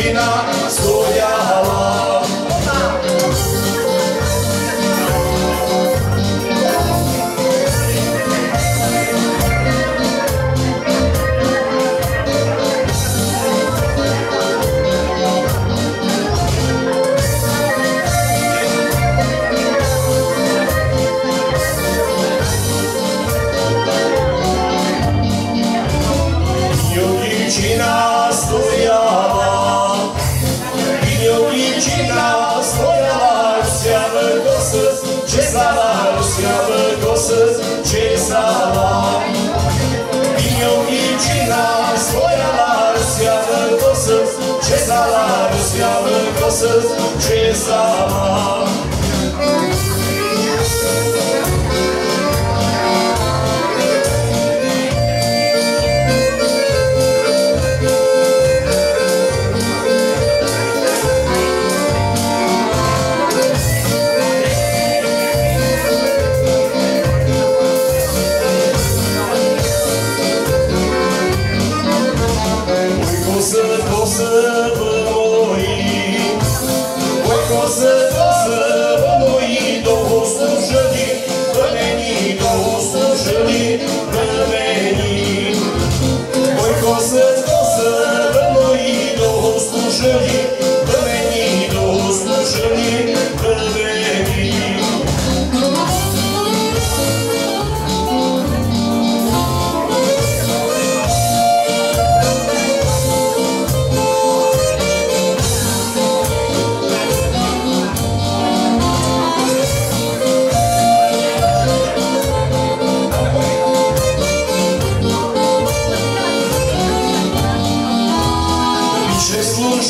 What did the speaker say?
China, so salário se abandoças, che salário. Vinham que tirar as folhadas se abandoças, che salário se abandoças, che salário. Коси ви мої, довго служили, ви мені, довго ви мені. Ой, ви Більше